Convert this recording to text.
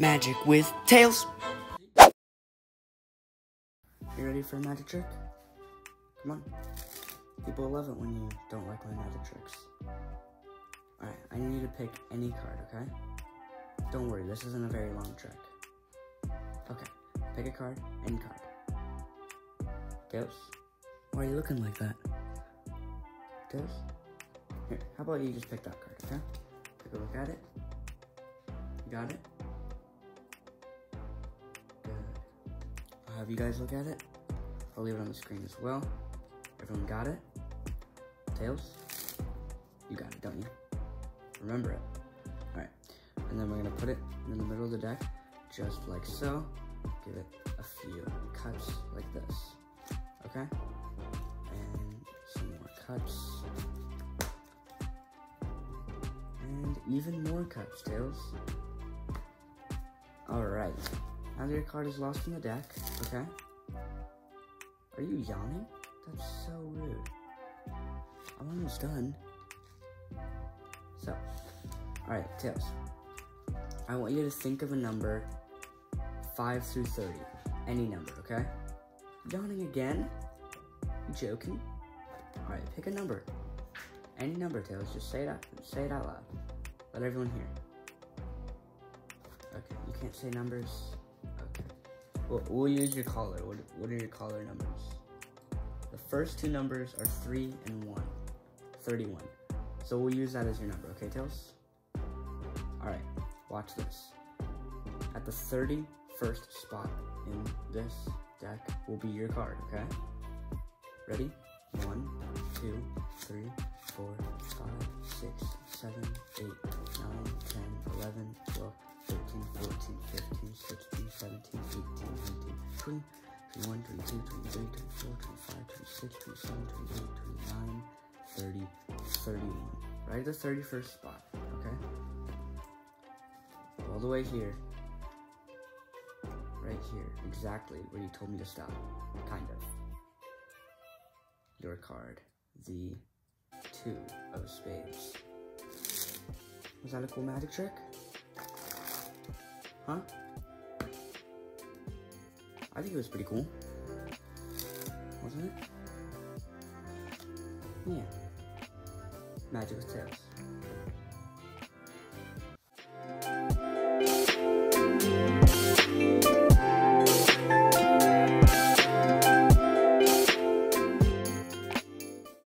Magic with tails. You ready for a magic trick? Come on. People love it when you don't like my magic tricks. Alright, I need you to pick any card, okay? Don't worry, this isn't a very long trick. Okay, pick a card, any card. Tails? Why are you looking like that? Tails? Here, how about you just pick that card, okay? Take a look at it. You got it? Have you guys look at it. I'll leave it on the screen as well. Everyone got it? Tails? You got it, don't you? Remember it. Alright. And then we're gonna put it in the middle of the deck, just like so. Give it a few cuts like this. Okay? And some more cuts. And even more cuts, Tails. Alright. Your card is lost in the deck, okay? Are you yawning? That's so rude. I'm almost done. So, alright, Tails. I want you to think of a number 5 through 30. Any number, okay? Yawning again? You joking? Alright, pick a number. Any number, Tails. Just say it out say it out loud. Let everyone hear. Okay, you can't say numbers. We'll, we'll use your collar. What, what are your collar numbers? The first two numbers are 3 and 1. 31. So we'll use that as your number, okay, Tails? Alright, watch this. At the 31st spot in this deck will be your card, okay? Ready? 1, 2, 3, 4, 5, 6, 7, 8, 9, 10, 11, 12, 13, 14, 15, 16, 17, 18, 19, 20, 21, 22, 23, 24, 25, 26, 27, 28, 29, 30, 31. Right at the 31st spot, okay? All the way here. Right here, exactly where you told me to stop. Kind of. Your card, the two of spades. Was that a cool magic trick? Huh? I think it was pretty cool. Wasn't it? Yeah. Magic with tails.